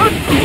Hunt!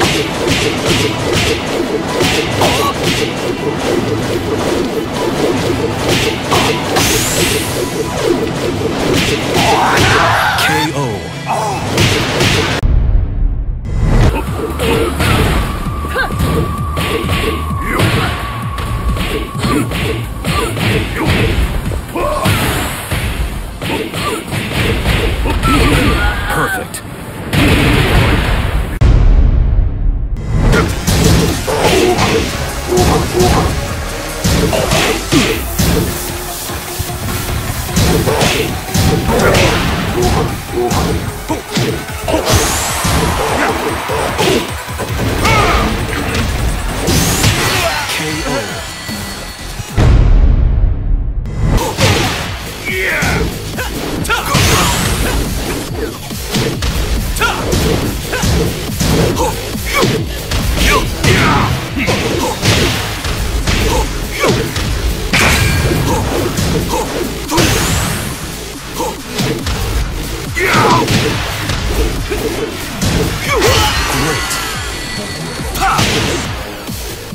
あっ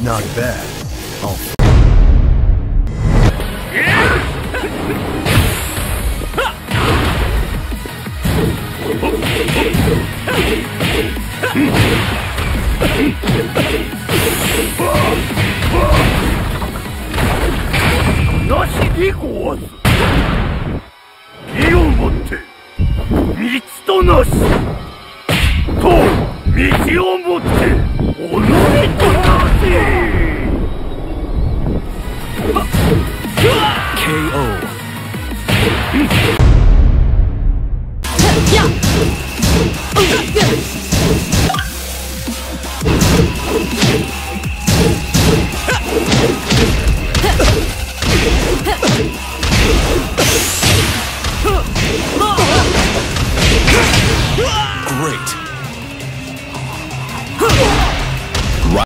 Not bad. I'll... Oh. にごす意をもって道となしと道をもって己となし KO great.